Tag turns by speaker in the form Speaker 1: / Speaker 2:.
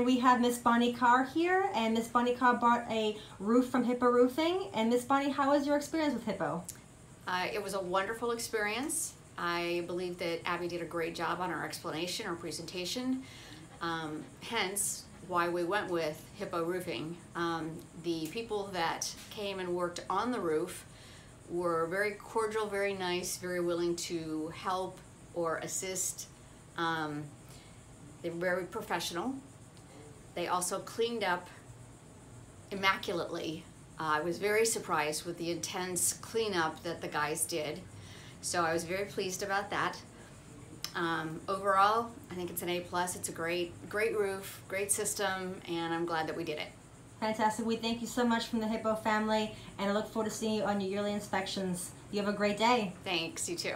Speaker 1: And we have Miss Bonnie Carr here, and Miss Bonnie Carr bought a roof from Hippo Roofing. And Miss Bonnie, how was your experience with Hippo?
Speaker 2: Uh, it was a wonderful experience. I believe that Abby did a great job on our explanation or presentation. Um, hence, why we went with Hippo Roofing. Um, the people that came and worked on the roof were very cordial, very nice, very willing to help or assist. Um, they were very professional. They also cleaned up immaculately. Uh, I was very surprised with the intense cleanup that the guys did. So I was very pleased about that. Um, overall, I think it's an A plus. It's a great, great roof, great system, and I'm glad that we did it.
Speaker 1: Fantastic. We thank you so much from the Hippo family, and I look forward to seeing you on your yearly inspections. You have a great day.
Speaker 2: Thanks. You too.